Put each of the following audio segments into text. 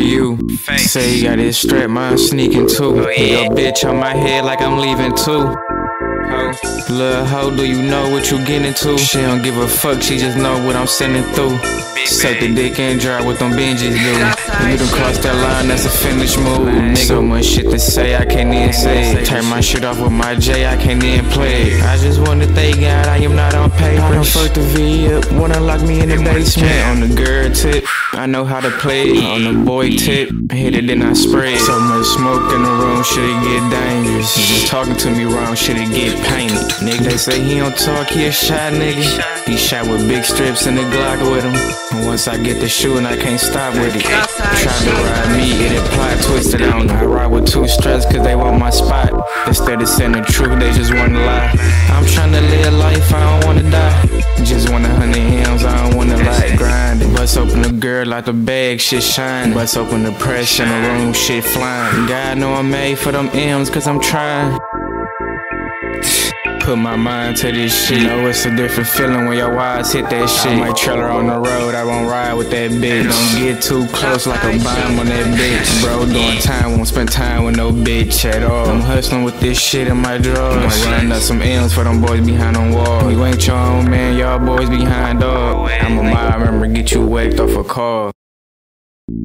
you. Say you got this strap, mine sneaking too. Your bitch on my head like I'm leaving too. Ho. Little hoe, do you know what you getting into? She don't give a fuck, she just know what I'm sending through. Suck the dick and drive with them binges do. You done crossed that line, that's a finish move. Nigga, so much shit to say, I can't even say it. Turn my shit off with my J, I can't even play it. I just wanna thank God I am not on paper. I done fucked the V up, wanna lock me in the basement. On the girl tip, I know how to play it. On the boy tip, hit it then I spray it. So much smoke in the room, shit it get dangerous. Just talking to me wrong, shit it get painted. Nigga, they say he don't talk, he a shy nigga. He shot with big strips and the Glock with him. And once I get the shooting, I can't stop with it. Try to ride me, it apply twisted on. I ride with two struts cause they want my spot. Instead of saying the truth, they just wanna lie. I'm trying to live like the bag, shit shine. Bust open the press in the room, shit flying. God know I'm made for them M's cause I'm trying. Put my mind to this shit. Know it's a different feeling when your eyes hit that shit. I might trail her on the road, I won't ride with that bitch. Don't get too close like a bomb on that bitch. Bro, doing time, won't spend time with no bitch at all. I'm hustling with this shit in my drawers. Might run up some M's for them boys behind them wall. You ain't your own man, y'all boys behind dog. I'm a mob member, get you waked off a call.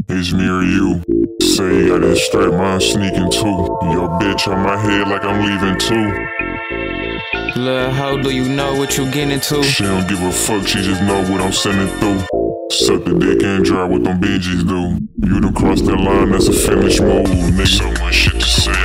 It's me or you. Say you got that strap, mine sneaking too. Your bitch on my head like I'm leaving too. Little hoe, do you know what you getting into? She don't give a fuck, she just know what I'm sending through. Suck the dick and drive what them binges do. You done crossed that line, that's a finish move, nigga. So much shit to say.